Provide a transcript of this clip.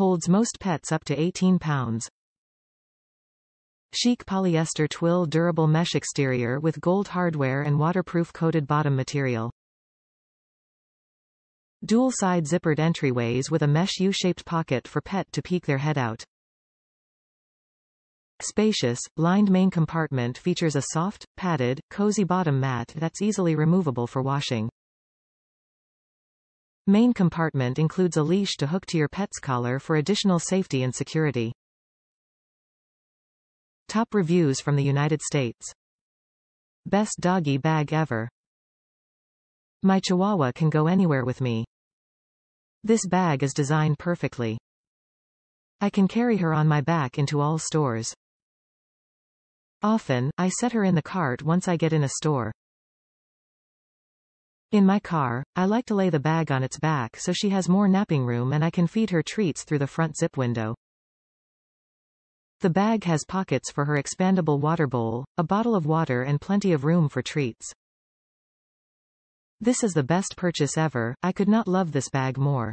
Holds most pets up to 18 pounds. Chic polyester twill durable mesh exterior with gold hardware and waterproof coated bottom material. Dual side zippered entryways with a mesh U-shaped pocket for pet to peek their head out. Spacious, lined main compartment features a soft, padded, cozy bottom mat that's easily removable for washing. Main compartment includes a leash to hook to your pet's collar for additional safety and security. Top reviews from the United States. Best doggy bag ever. My chihuahua can go anywhere with me. This bag is designed perfectly. I can carry her on my back into all stores. Often, I set her in the cart once I get in a store. In my car, I like to lay the bag on its back so she has more napping room and I can feed her treats through the front zip window. The bag has pockets for her expandable water bowl, a bottle of water and plenty of room for treats. This is the best purchase ever, I could not love this bag more.